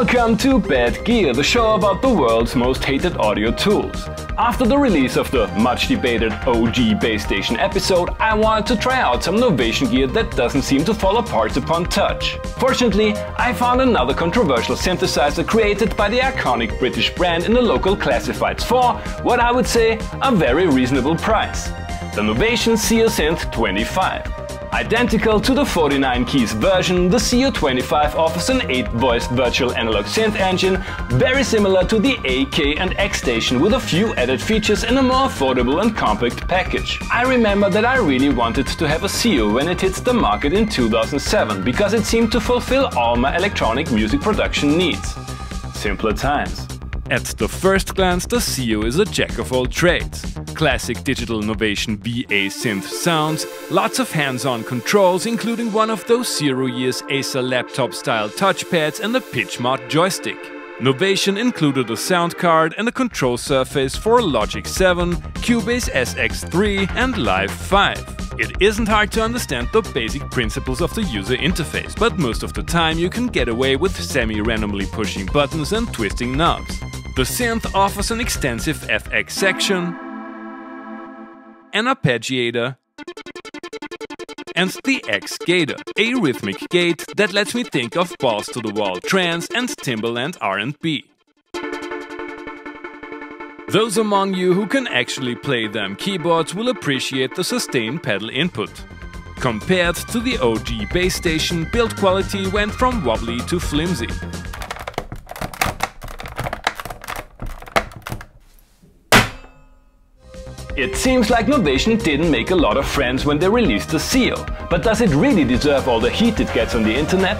Welcome to Bad Gear, the show about the world's most hated audio tools. After the release of the much debated OG Bass Station episode, I wanted to try out some Novation gear that doesn't seem to fall apart upon touch. Fortunately, I found another controversial synthesizer created by the iconic British brand in the local classifieds for, what I would say, a very reasonable price. The Novation XioSynth 25. Identical to the 49 keys version, the Xio25 offers an 8-voiced virtual analog synth engine, very similar to the AK and X Station with a few added features in a more affordable and compact package. I remember that I really wanted to have a Xio when it hits the market in 2007, because it seemed to fulfill all my electronic music production needs. Simpler times. At the first glance, the Xio is a jack of all trades. Classic digital Novation VA synth sounds, lots of hands-on controls including one of those zero years Acer laptop style touchpads and a pitch mod joystick. Novation included a sound card and a control surface for Logic 7, Cubase SX3 and Live 5. It isn't hard to understand the basic principles of the user interface, but most of the time you can get away with semi-randomly pushing buttons and twisting knobs. The synth offers an extensive FX section, an arpeggiator, and the X Gator, a rhythmic gate that lets me think of balls to the wall trance and Timbaland R&B. Those among you who can actually play them keyboards will appreciate the sustained pedal input. Compared to the OG Bass Station, build quality went from wobbly to flimsy. It seems like Novation didn't make a lot of friends when they released the Xio, but does it really deserve all the heat it gets on the internet?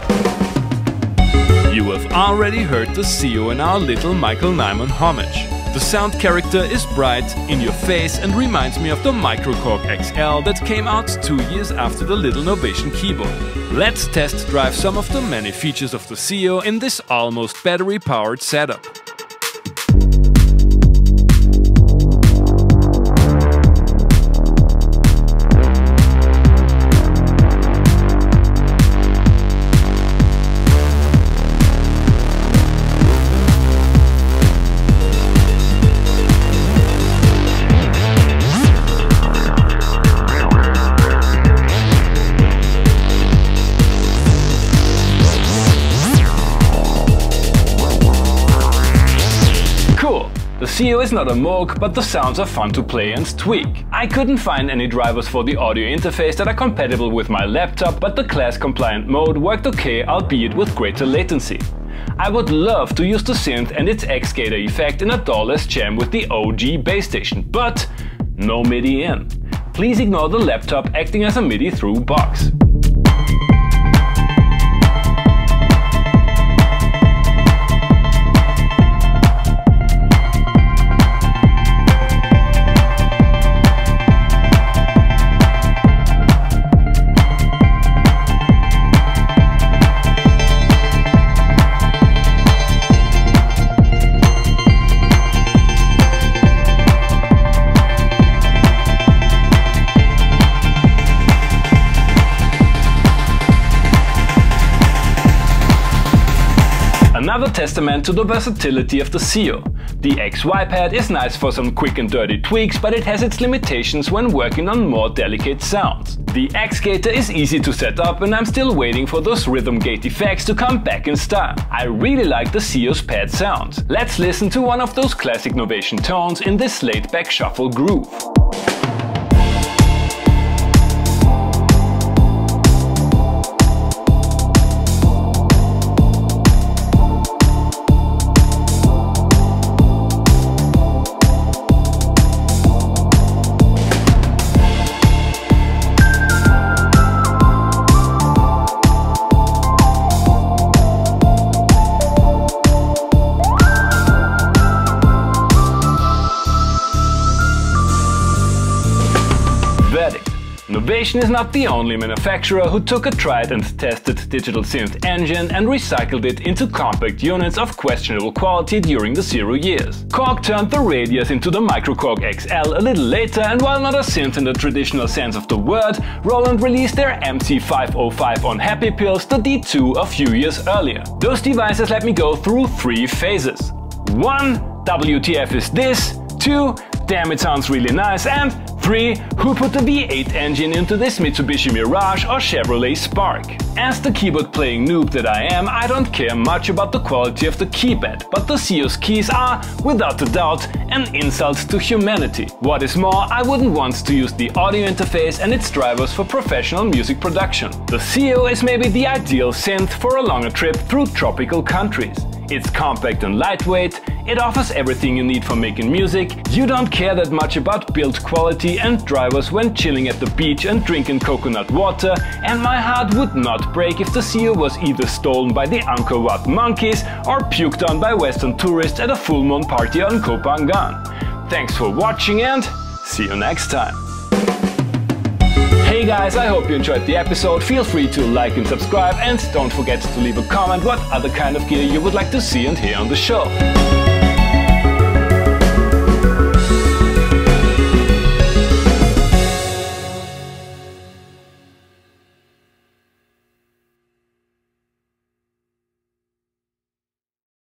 You have already heard the Xio in our little Michael Nyman homage. The sound character is bright, in your face and reminds me of the MicroKORG XL that came out two years after the little Novation keyboard. Let's test drive some of the many features of the Xio in this almost battery powered setup. Xio is not a Moog, but the sounds are fun to play and tweak. I couldn't find any drivers for the audio interface that are compatible with my laptop, but the class compliant mode worked okay, albeit with greater latency. I would love to use the synth and its X-Gator effect in a DAW-less jam with the OG Bass Station, but no MIDI in. Please ignore the laptop acting as a MIDI through box. Another testament to the versatility of the Xio. The XY pad is nice for some quick and dirty tweaks, but it has its limitations when working on more delicate sounds. The X Gator is easy to set up and I'm still waiting for those rhythm gate effects to come back in style. I really like the Xio's pad sound. Let's listen to one of those classic Novation tones in this laid back shuffle groove. Novation is not the only manufacturer who took a tried and tested digital synth engine and recycled it into compact units of questionable quality during the zero years. Korg turned the Radias into the Microkorg XL a little later and while not a synth in the traditional sense of the word, Roland released their MC505 on Happy Pills, the D2 a few years earlier. Those devices let me go through three phases. 1. WTF is this? 2. Damn it sounds really nice and 3. Who put the V8 engine into this Mitsubishi Mirage or Chevrolet Spark? As the keyboard playing noob that I am, I don't care much about the quality of the keypad, but the Xio's keys are, without a doubt, an insult to humanity. What is more, I wouldn't want to use the audio interface and its drivers for professional music production. The Xio is maybe the ideal synth for a longer trip through tropical countries. It's compact and lightweight, it offers everything you need for making music, you don't care that much about build quality and drivers when chilling at the beach and drinking coconut water, and my heart would not break if the seal was either stolen by the Angkor Wat monkeys or puked on by western tourists at a full moon party on Koh Phangan. Thanks for watching and see you next time. Hey guys, I hope you enjoyed the episode. Feel free to like and subscribe and don't forget to leave a comment what other kind of gear you would like to see and hear on the show.